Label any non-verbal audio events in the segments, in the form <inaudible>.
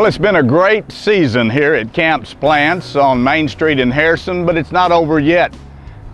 Well, it's been a great season here at Camps Plants on Main Street in Harrison, but it's not over yet.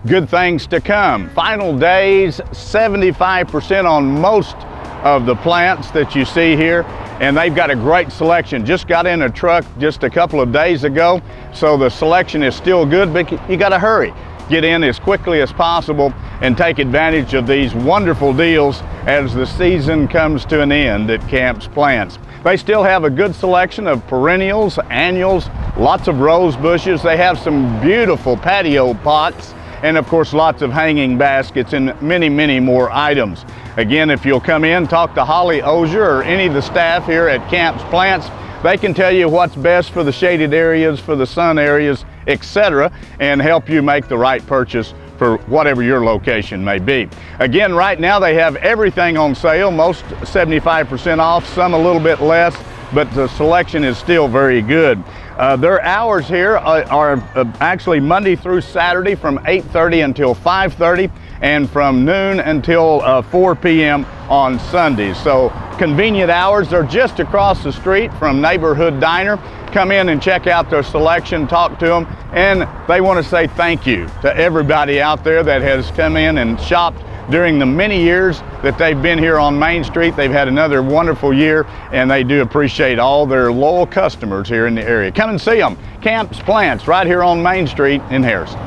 Good things to come. Final days, 75% on most of the plants that you see here, and they've got a great selection. Just got in a truck just a couple of days ago, so the selection is still good, but you got to hurry. Get in as quickly as possible and take advantage of these wonderful deals as the season comes to an end at Camps Plants. They still have a good selection of perennials, annuals, lots of rose bushes. They have some beautiful patio pots and of course lots of hanging baskets and many, many more items. Again, if you'll come in, talk to Holly Ozier or any of the staff here at Camps Plants, they can tell you what's best for the shaded areas, for the sun areas, etc., and help you make the right purchase for whatever your location may be. Again, right now they have everything on sale, most 75% off, some a little bit less, but the selection is still very good. Uh, their hours here are, are uh, actually Monday through Saturday from 8.30 until 5.30 and from noon until uh, 4 p.m. on Sundays. So convenient hours. They're just across the street from Neighborhood Diner. Come in and check out their selection, talk to them, and they want to say thank you to everybody out there that has come in and shopped during the many years that they've been here on Main Street. They've had another wonderful year and they do appreciate all their loyal customers here in the area. Come and see them. Camps Plants right here on Main Street in Harrison.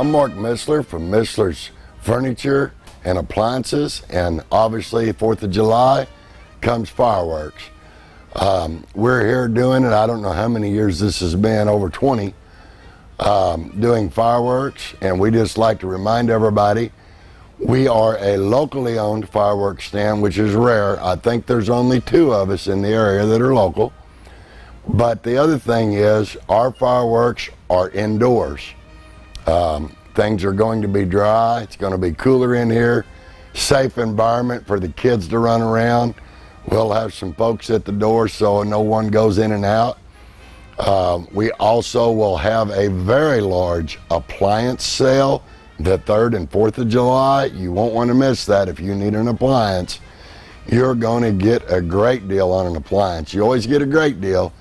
I'm Mark Missler from Missler's Furniture and Appliances, and obviously 4th of July comes fireworks. Um, we're here doing it, I don't know how many years this has been, over 20, um, doing fireworks, and we just like to remind everybody we are a locally owned fireworks stand, which is rare. I think there's only two of us in the area that are local. But the other thing is, our fireworks are indoors. Um, things are going to be dry. It's going to be cooler in here. Safe environment for the kids to run around. We'll have some folks at the door so no one goes in and out. Um, we also will have a very large appliance sale the 3rd and 4th of July. You won't want to miss that if you need an appliance. You're going to get a great deal on an appliance. You always get a great deal,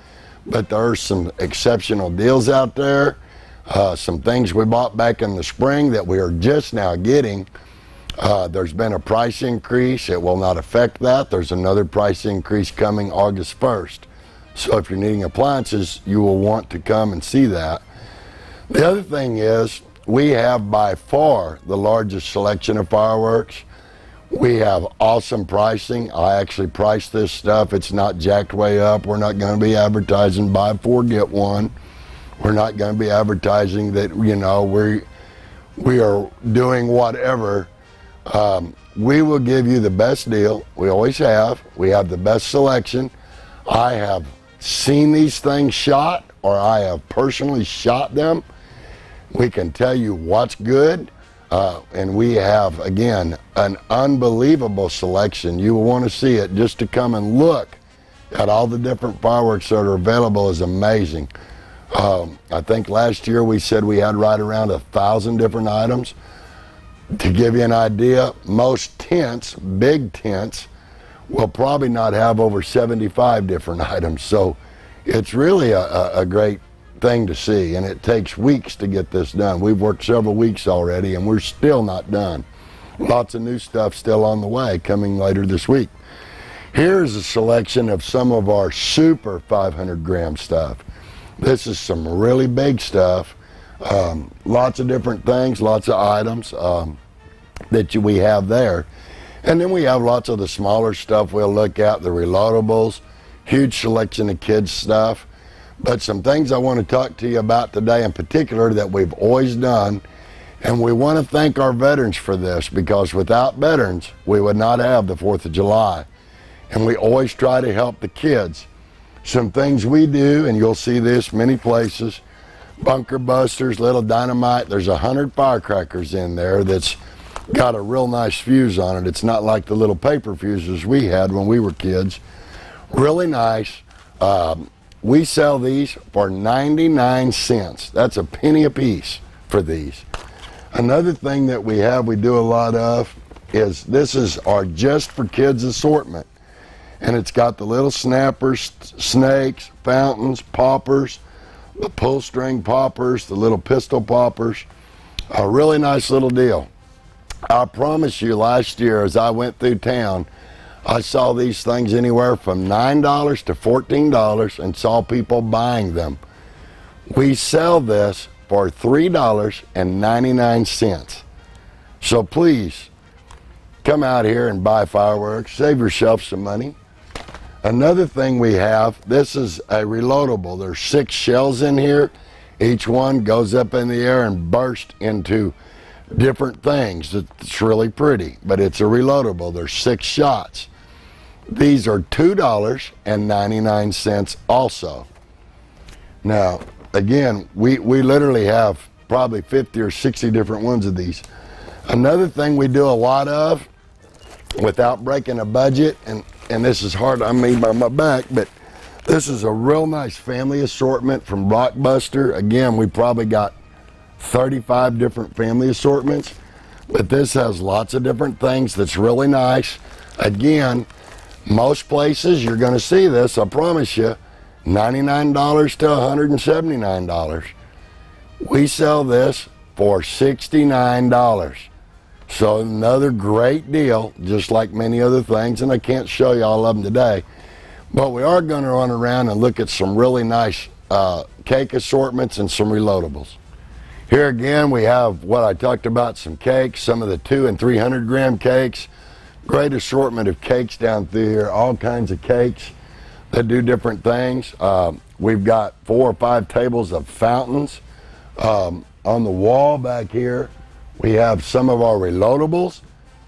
but there are some exceptional deals out there. Uh, some things we bought back in the spring that we are just now getting. Uh, there's been a price increase. It will not affect that. There's another price increase coming August 1st. So if you're needing appliances, you will want to come and see that. The other thing is, we have by far the largest selection of fireworks. We have awesome pricing. I actually priced this stuff. It's not jacked way up. We're not going to be advertising buy four, get one. We're not going to be advertising that, you know, we, we are doing whatever. Um, we will give you the best deal. We always have. We have the best selection. I have seen these things shot or I have personally shot them. We can tell you what's good. Uh, and we have, again, an unbelievable selection. You will want to see it just to come and look at all the different fireworks that are available is amazing. Um, I think last year we said we had right around a thousand different items. To give you an idea, most tents, big tents, will probably not have over 75 different <laughs> items. So it's really a, a, a great thing to see, and it takes weeks to get this done. We've worked several weeks already, and we're still not done. Lots of new stuff still on the way coming later this week. Here's a selection of some of our super 500 gram stuff. This is some really big stuff. Um, lots of different things, lots of items um, that you, we have there. And then we have lots of the smaller stuff we'll look at, the reloadables, huge selection of kids stuff. But some things I want to talk to you about today in particular that we've always done. And we want to thank our veterans for this because without veterans, we would not have the 4th of July. And we always try to help the kids some things we do, and you'll see this many places. Bunker busters, little dynamite. There's a hundred firecrackers in there that's got a real nice fuse on it. It's not like the little paper fuses we had when we were kids. Really nice. Um, we sell these for 99 cents. That's a penny a piece for these. Another thing that we have, we do a lot of, is this is our just for kids assortment. And it's got the little snappers, snakes, fountains, poppers, the pull string poppers, the little pistol poppers. A really nice little deal. I promise you, last year as I went through town, I saw these things anywhere from $9 to $14 and saw people buying them. We sell this for $3.99. So please come out here and buy fireworks, save yourself some money. Another thing we have, this is a reloadable. There's six shells in here. Each one goes up in the air and bursts into different things. It's really pretty, but it's a reloadable. There's six shots. These are $2.99 also. Now, again, we, we literally have probably 50 or 60 different ones of these. Another thing we do a lot of without breaking a budget, and, and this is hard on me by my back, but this is a real nice family assortment from Blockbuster. Again, we probably got 35 different family assortments, but this has lots of different things that's really nice. Again, most places you're going to see this, I promise you, $99 to $179. We sell this for $69. So another great deal, just like many other things, and I can't show you all of them today. But we are going to run around and look at some really nice uh, cake assortments and some reloadables. Here again, we have what I talked about, some cakes, some of the two and 300 gram cakes. Great assortment of cakes down through here, all kinds of cakes that do different things. Um, we've got four or five tables of fountains. Um, on the wall back here, we have some of our reloadables.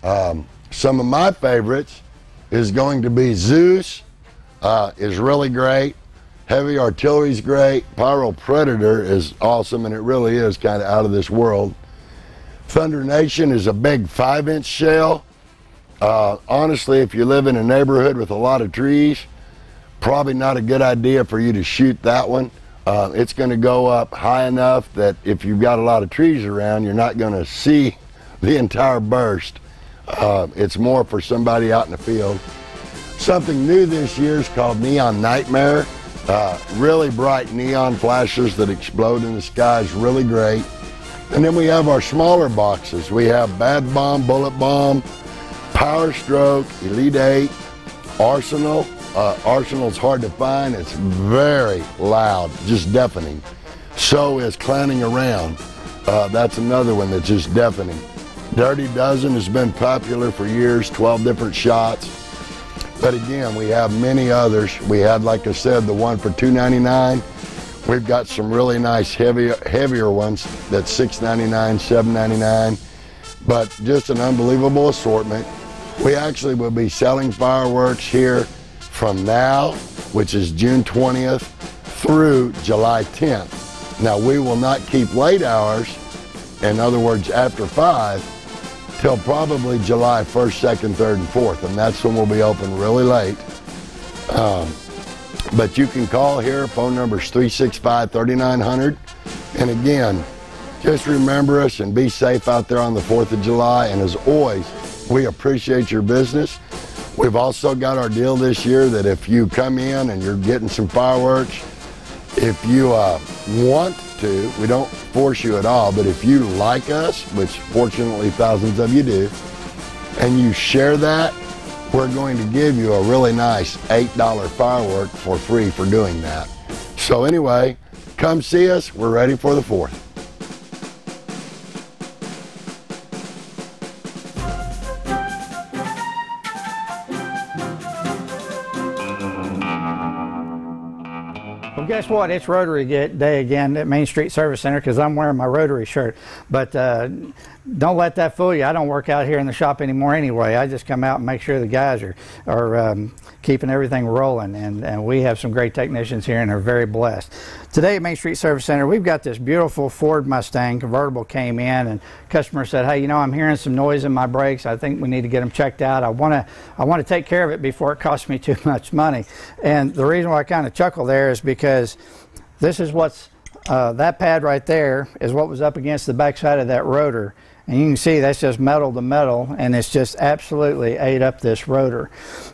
Um, some of my favorites is going to be Zeus, uh, is really great. Heavy Artillery is great. Pyro Predator is awesome, and it really is kind of out of this world. Thunder Nation is a big five inch shell. Uh, honestly, if you live in a neighborhood with a lot of trees, probably not a good idea for you to shoot that one. Uh, it's going to go up high enough that if you've got a lot of trees around, you're not going to see <laughs> the entire burst. Uh, it's more for somebody out in the field. Something new this year is called Neon Nightmare. Uh, really bright neon flashes that explode in the sky is really great. And then we have our smaller boxes. We have Bad Bomb, Bullet Bomb, Power Stroke, Elite 8, Arsenal. Uh, Arsenal's hard to find. It's very loud, just deafening. So is Clowning Around. Uh, that's another one that's just deafening. Dirty Dozen has been popular for years, 12 different shots. But again, we have many others. We had, like I said, the one for $2.99. We've got some really nice heavier, heavier ones that's $6.99, $7.99. But just an unbelievable assortment. We actually will be selling fireworks here from now, which is June 20th, through July 10th. Now, we will not keep late hours, in other words, after 5, till probably July 1st, 2nd, 3rd, and 4th, and that's when we'll be open really late. Um, but you can call here, phone number is 365 3900. And again, just remember us and be safe out there on the 4th of July. And as always, we appreciate your business. We've also got our deal this year that if you come in and you're getting some fireworks, if you uh, want to, we don't force you at all, but if you like us, which fortunately thousands of you do, and you share that, we're going to give you a really nice $8 firework for free for doing that. So anyway, come see us. We're ready for the 4th. What? It's Rotary Day again at Main Street Service Center because I'm wearing my Rotary shirt. But uh, don't let that fool you. I don't work out here in the shop anymore anyway. I just come out and make sure the guys are, are um, keeping everything rolling. And, and we have some great technicians here and are very blessed. Today at Main Street Service Center, we've got this beautiful Ford Mustang convertible came in and customer said, hey, you know, I'm hearing some noise in my brakes. I think we need to get them checked out. I want to I want to take care of it before it costs me <laughs> too much money. And the reason why I kind of chuckle there is because this is what's uh, that pad right there is what was up against the backside of that rotor and you can see that's just metal to metal and it's just absolutely ate up this rotor.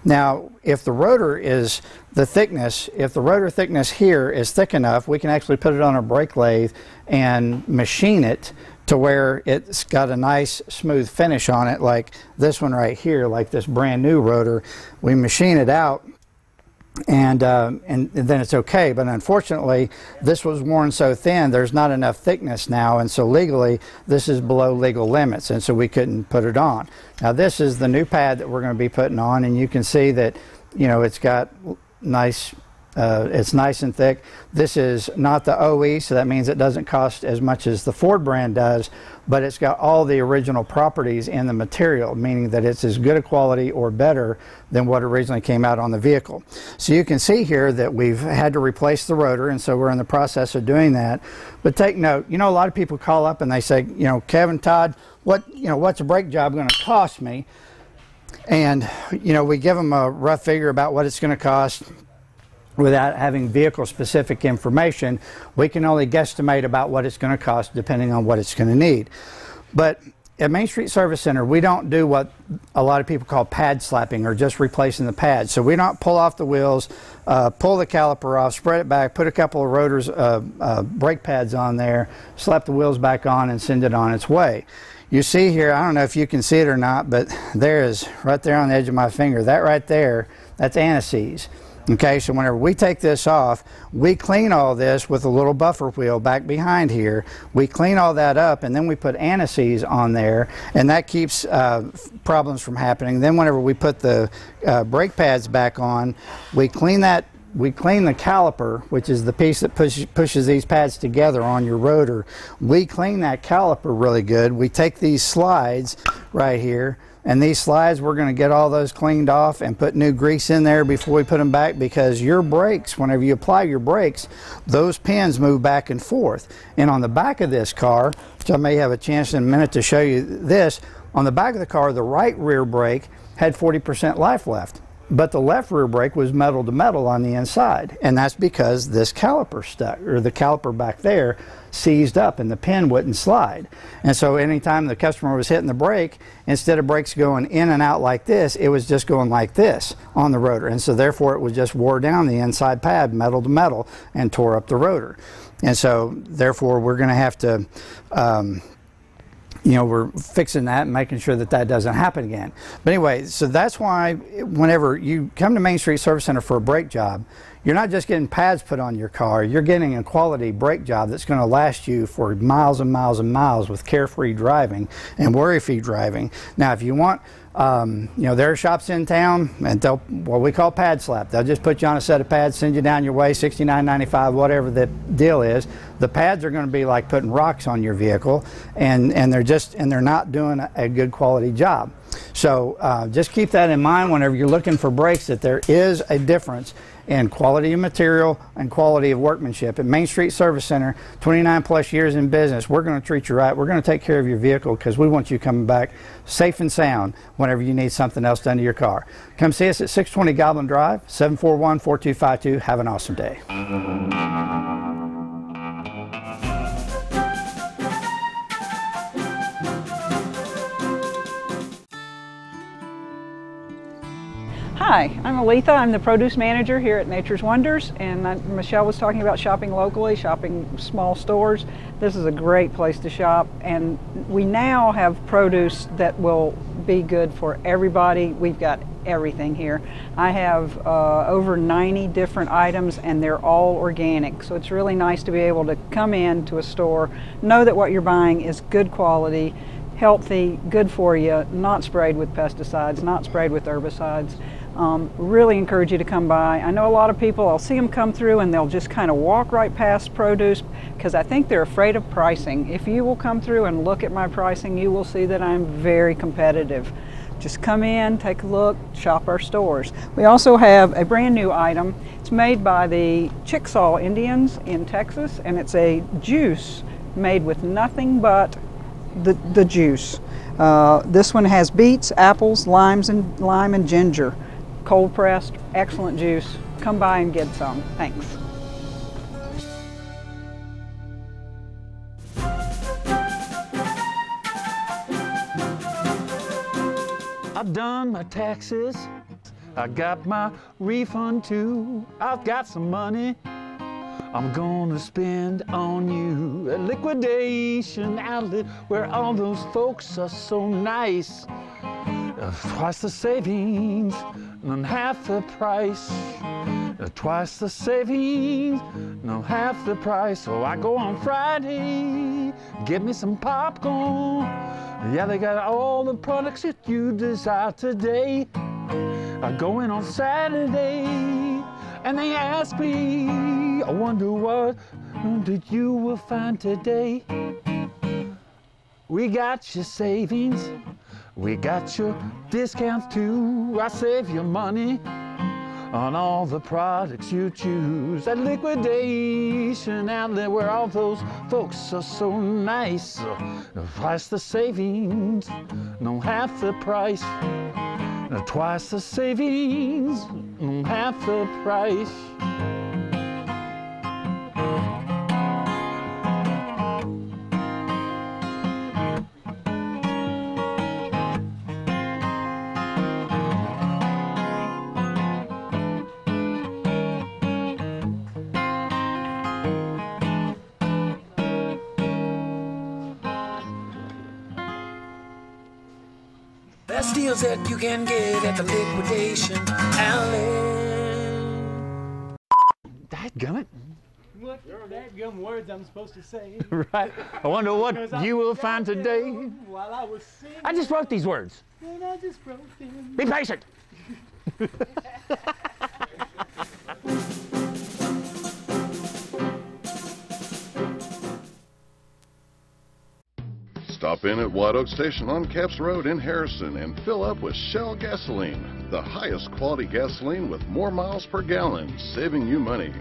Now if the rotor is the thickness, if the rotor thickness here is thick enough, we can actually put it on a brake lathe and machine it to where it's got a nice smooth finish on it like this one right here, like this brand new rotor. We machine it out and, uh, and then it's okay. But unfortunately, this was worn so thin, there's not enough thickness now, and so legally, this is below legal limits, and so we couldn't put it on. Now, this is the new pad that we're going to be putting on, and you can see that, you know, it's got nice uh, it's nice and thick. This is not the OE, so that means it doesn't cost as much as the Ford brand does, but it's got all the original properties in the material, meaning that it's as good a quality or better than what originally came out on the vehicle. So you can see here that we've had to replace the rotor, and so we're in the process of doing that. But take note, you know, a lot of people call up and they say, you know, Kevin Todd, what, you know, what's a brake job going to cost me? And, you know, we give them a rough figure about what it's going to cost without having vehicle specific information, we can only guesstimate about what it's going to cost depending on what it's going to need. But at Main Street Service Center, we don't do what a lot of people call pad slapping or just replacing the pads. So we don't pull off the wheels, uh, pull the caliper off, spread it back, put a couple of rotors, uh, uh, brake pads on there, slap the wheels back on, and send it on its way. You see here, I don't know if you can see it or not, but there is right there on the edge of my finger. That right there, that's anti-seize. Okay, so whenever we take this off, we clean all this with a little buffer wheel back behind here. We clean all that up and then we put anti-seize on there and that keeps uh, problems from happening. Then whenever we put the uh, brake pads back on, we clean that we clean the caliper, which is the piece that push, pushes these pads together on your rotor. We clean that caliper really good. We take these slides right here, and these slides, we're going to get all those cleaned off and put new grease in there before we put them back because your brakes, whenever you apply your brakes, those pins move back and forth. And on the back of this car, which I may have a chance in a minute to show you this, on the back of the car, the right rear brake had 40% life left but the left rear brake was metal to metal on the inside and that's because this caliper stuck or the caliper back there seized up and the pin wouldn't slide. And so anytime the customer was hitting the brake instead of brakes going in and out like this it was just going like this on the rotor. And so therefore it would just wore down the inside pad metal to metal and tore up the rotor. And so therefore we're going to have to um, you know, we're fixing that and making sure that that doesn't happen again. But anyway, so that's why whenever you come to Main Street Service Center for a brake job, you're not just getting pads put on your car, you're getting a quality brake job that's going to last you for miles and miles and miles with carefree driving and worry-free driving. Now, if you want um, you know, there are shops in town, and they'll what we call pad slap. They'll just put you on a set of pads, send you down your way, $69.95, whatever the deal is. The pads are going to be like putting rocks on your vehicle, and and they're just and they're not doing a, a good quality job. So uh, just keep that in mind whenever you're looking for brakes. That there is a difference in quality of material and quality of workmanship. At Main Street Service Center, 29 plus years in business, we're going to treat you right. We're going to take care of your vehicle because we want you coming back safe and sound whenever you need something else done to your car. Come see us at 620 Goblin Drive, 741 4252. Have an awesome day. Hi, I'm Aletha. I'm the produce manager here at Nature's Wonders, and I, Michelle was talking about shopping locally, shopping small stores. This is a great place to shop, and we now have produce that will be good for everybody. We've got everything here. I have uh, over 90 different items, and they're all organic, so it's really nice to be able to come in to a store, know that what you're buying is good quality, healthy, good for you, not sprayed with pesticides, not sprayed with herbicides. Um, really encourage you to come by. I know a lot of people, I'll see them come through and they'll just kind of walk right past produce because I think they're afraid of pricing. If you will come through and look at my pricing, you will see that I'm very competitive. Just come in, take a look, shop our stores. We also have a brand new item. It's made by the Chickasaw Indians in Texas and it's a juice made with nothing but the, the juice. Uh, this one has beets, apples, limes, and lime and ginger cold pressed, excellent juice. Come by and get some. Thanks. I've done my taxes. I got my refund too. I've got some money I'm gonna spend on you. A liquidation outlet where all those folks are so nice. Uh, twice the savings and half the price. Twice the savings, no half the price. So I go on Friday, get me some popcorn. Yeah, they got all the products that you desire today. I go in on Saturday and they ask me, I wonder what did you will find today. We got your savings. We got your discounts too. I save you money on all the products you choose. At liquidation outlet where all those folks are so nice. Twice the savings, no half the price. Twice the savings, no half the price. Best deals that you can get at the liquidation alley. Dadgummit. What dadgum words I'm supposed to say? <laughs> Right. I wonder what you will find today. While I was singing, I just wrote these words. and I just wrote them. Be patient. <laughs> Stop in at White Oak Station on Caps Road in Harrison and fill up with Shell gasoline, the highest quality gasoline with more miles per gallon, saving you money.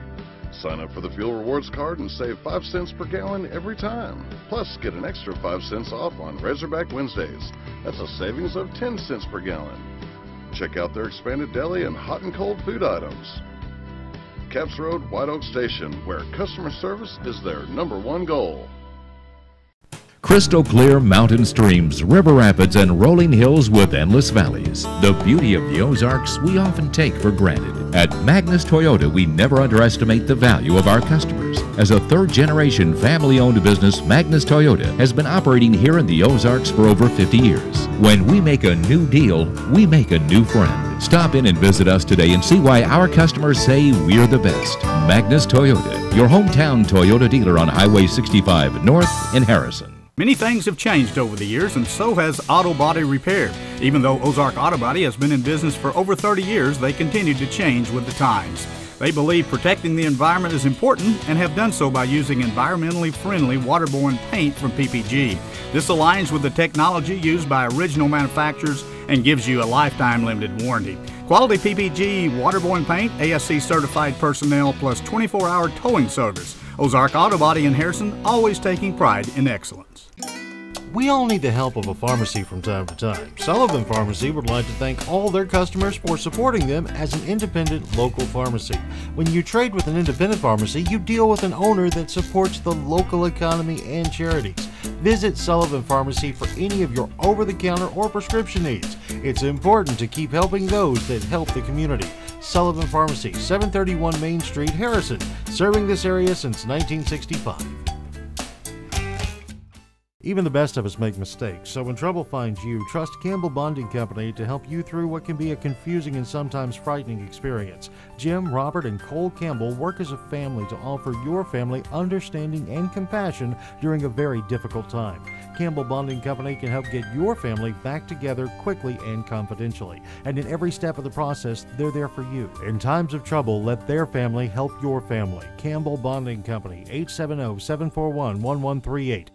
Sign up for the Fuel Rewards card and save 5 cents per gallon every time. Plus, get an extra 5 cents off on Razorback Wednesdays. That's a savings of 10 cents per gallon. Check out their expanded deli and hot and cold food items. Caps Road, White Oak Station, where customer service is their number one goal. Crystal clear mountain streams, river rapids, and rolling hills with endless valleys. The beauty of the Ozarks we often take for granted. At Magnus Toyota, we never underestimate the value of our customers. As a third generation family owned business, Magnus Toyota has been operating here in the Ozarks for over 50 years. When we make a new deal, we make a new friend. Stop in and visit us today and see why our customers say we're the best. Magnus Toyota, your hometown Toyota dealer on Highway 65 North in Harrison. Many things have changed over the years, and so has auto body repair. Even though Ozark Auto Body has been in business for over 30 years, they continue to change with the times. They believe protecting the environment is important and have done so by using environmentally friendly waterborne paint from PPG. This aligns with the technology used by original manufacturers and gives you a lifetime limited warranty. Quality PPG waterborne paint, ASE certified personnel, plus 24 hour towing service. Ozark Auto Body in Harrison, always taking pride in excellence. We all need the help of a pharmacy from time to time. Sullivan Pharmacy would like to thank all their customers for supporting them as an independent local pharmacy. When you trade with an independent pharmacy, you deal with an owner that supports the local economy and charities. Visit Sullivan Pharmacy for any of your over the counter or prescription needs. It's important to keep helping those that help the community. Sullivan Pharmacy, 731 Main Street, Harrison, serving this area since 1965. Even the best of us make mistakes, so when trouble finds you, trust Campbell Bonding Company to help you through what can be a confusing and sometimes frightening experience. Jim, Robert, and Cole Campbell work as a family to offer your family understanding and compassion during a very difficult time. Campbell Bonding Company can help get your family back together quickly and confidentially. And in every step of the process, they're there for you. In times of trouble, let their family help your family. Campbell Bonding Company, 870 741 1138.